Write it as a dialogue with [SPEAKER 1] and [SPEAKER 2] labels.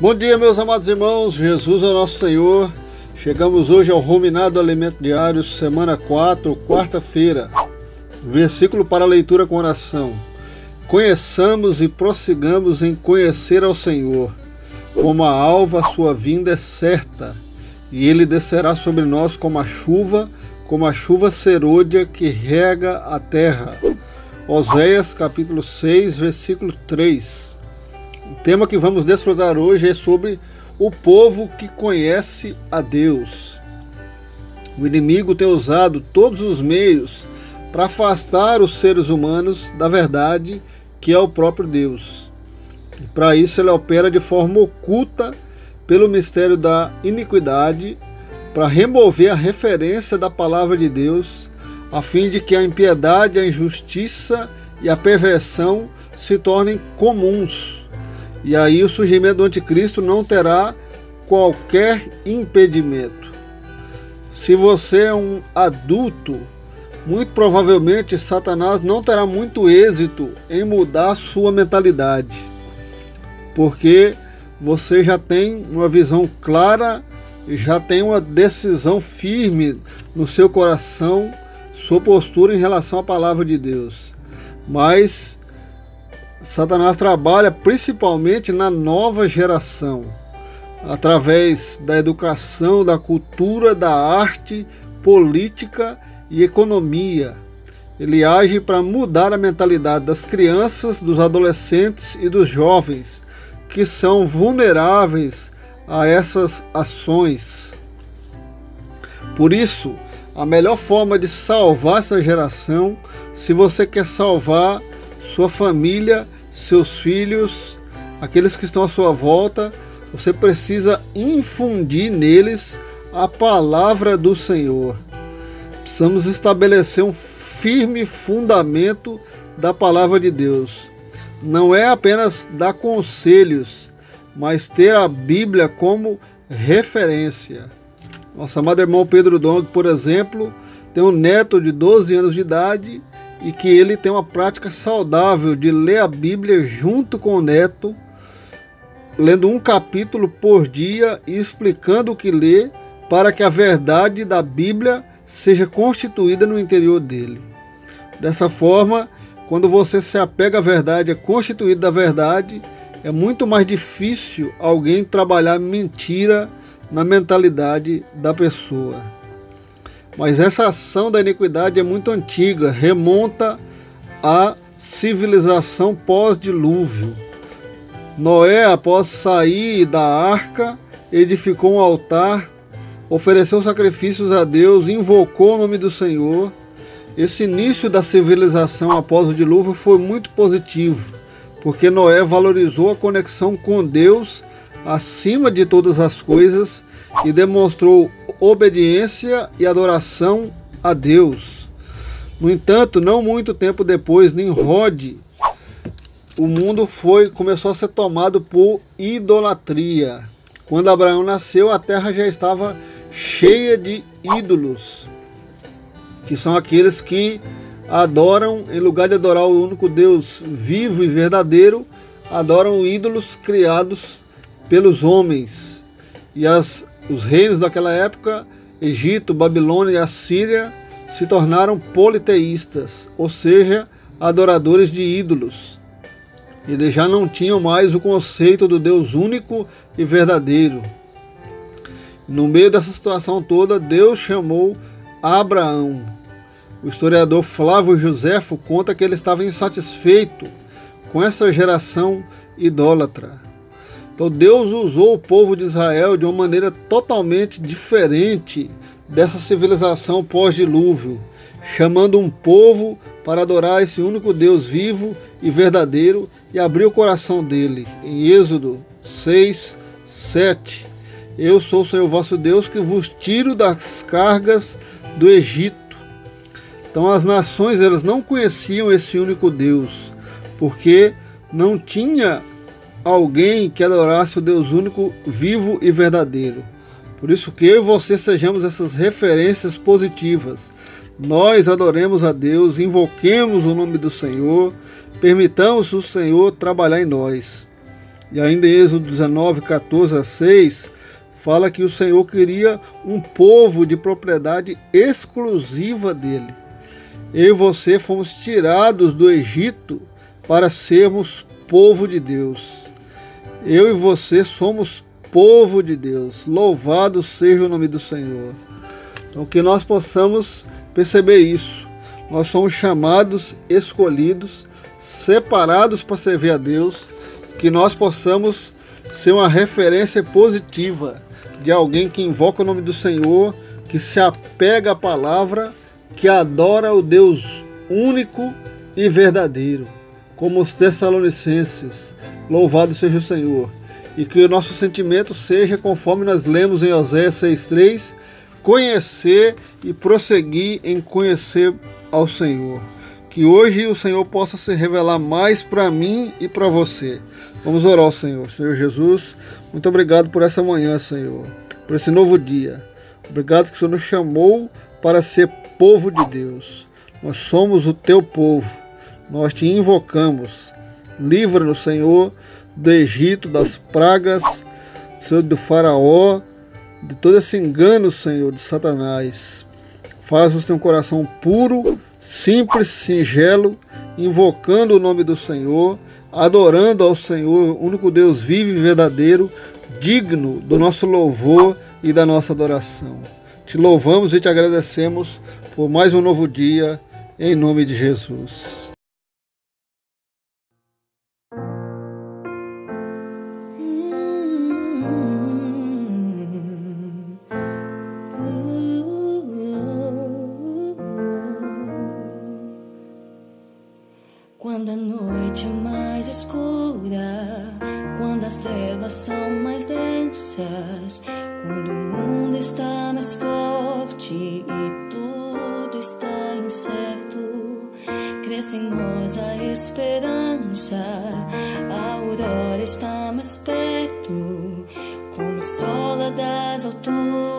[SPEAKER 1] Bom dia, meus amados irmãos. Jesus é nosso Senhor. Chegamos hoje ao Ruminado Alimento Diário, semana 4, quarta-feira. Versículo para leitura com oração. Conheçamos e prossigamos em conhecer ao Senhor. Como a alva, a sua vinda é certa, e ele descerá sobre nós como a chuva, como a chuva serôdia que rega a terra. Oséias capítulo 6, versículo 3. O tema que vamos desfrutar hoje é sobre o povo que conhece a Deus. O inimigo tem usado todos os meios para afastar os seres humanos da verdade que é o próprio Deus. Para isso, ele opera de forma oculta pelo mistério da iniquidade para remover a referência da palavra de Deus, a fim de que a impiedade, a injustiça e a perversão se tornem comuns e aí o surgimento do anticristo não terá qualquer impedimento. Se você é um adulto, muito provavelmente Satanás não terá muito êxito em mudar sua mentalidade, porque você já tem uma visão clara, já tem uma decisão firme no seu coração, sua postura em relação à palavra de Deus. Mas Satanás trabalha principalmente na nova geração, através da educação, da cultura, da arte, política e economia. Ele age para mudar a mentalidade das crianças, dos adolescentes e dos jovens, que são vulneráveis a essas ações. Por isso, a melhor forma de salvar essa geração, se você quer salvar sua família, seus filhos, aqueles que estão à sua volta, você precisa infundir neles a palavra do Senhor. Precisamos estabelecer um firme fundamento da palavra de Deus. Não é apenas dar conselhos, mas ter a Bíblia como referência. Nosso amado irmão Pedro Dong, por exemplo, tem um neto de 12 anos de idade e que ele tem uma prática saudável de ler a Bíblia junto com o neto, lendo um capítulo por dia e explicando o que lê, para que a verdade da Bíblia seja constituída no interior dele. Dessa forma, quando você se apega à verdade, é constituído da verdade, é muito mais difícil alguém trabalhar mentira na mentalidade da pessoa. Mas essa ação da iniquidade é muito antiga, remonta à civilização pós-dilúvio. Noé, após sair da arca, edificou um altar, ofereceu sacrifícios a Deus, invocou o nome do Senhor. Esse início da civilização após o dilúvio foi muito positivo, porque Noé valorizou a conexão com Deus acima de todas as coisas e demonstrou obediência e adoração a Deus. No entanto, não muito tempo depois, Nimrod, o mundo foi começou a ser tomado por idolatria. Quando Abraão nasceu, a terra já estava cheia de ídolos, que são aqueles que adoram, em lugar de adorar o único Deus vivo e verdadeiro, adoram ídolos criados pelos homens. E as os reinos daquela época, Egito, Babilônia e Assíria, se tornaram politeístas, ou seja, adoradores de ídolos. Eles já não tinham mais o conceito do Deus único e verdadeiro. No meio dessa situação toda, Deus chamou Abraão. O historiador Flávio Joséfo conta que ele estava insatisfeito com essa geração idólatra. Então Deus usou o povo de Israel de uma maneira totalmente diferente dessa civilização pós-dilúvio, chamando um povo para adorar esse único Deus vivo e verdadeiro e abrir o coração dele. Em Êxodo 6, 7. Eu sou o Senhor vosso Deus que vos tiro das cargas do Egito. Então as nações elas não conheciam esse único Deus, porque não tinha alguém que adorasse o Deus único, vivo e verdadeiro. Por isso que eu e você sejamos essas referências positivas. Nós adoremos a Deus, invoquemos o nome do Senhor, permitamos o Senhor trabalhar em nós. E ainda em Êxodo 19, 14 a 6, fala que o Senhor queria um povo de propriedade exclusiva dele. Eu e você fomos tirados do Egito para sermos povo de Deus. Eu e você somos povo de Deus. Louvado seja o nome do Senhor. Então, que nós possamos perceber isso. Nós somos chamados, escolhidos, separados para servir a Deus. Que nós possamos ser uma referência positiva de alguém que invoca o nome do Senhor, que se apega à palavra, que adora o Deus único e verdadeiro, como os Tessalonicenses. Louvado seja o Senhor. E que o nosso sentimento seja conforme nós lemos em Oséias 6,3 conhecer e prosseguir em conhecer ao Senhor. Que hoje o Senhor possa se revelar mais para mim e para você. Vamos orar ao Senhor. Senhor Jesus, muito obrigado por essa manhã, Senhor, por esse novo dia. Obrigado que o Senhor nos chamou para ser povo de Deus. Nós somos o teu povo. Nós te invocamos. Livra-nos, Senhor, do Egito, das pragas, Senhor, do Faraó, de todo esse engano, Senhor, de Satanás. Faz-nos ter um coração puro, simples, singelo, invocando o nome do Senhor, adorando ao Senhor, único Deus vivo e verdadeiro, digno do nosso louvor e da nossa adoração. Te louvamos e te agradecemos por mais um novo dia, em nome de Jesus.
[SPEAKER 2] E tudo está incerto, cresce em nós a esperança, a aurora está mais perto, como sola das alturas.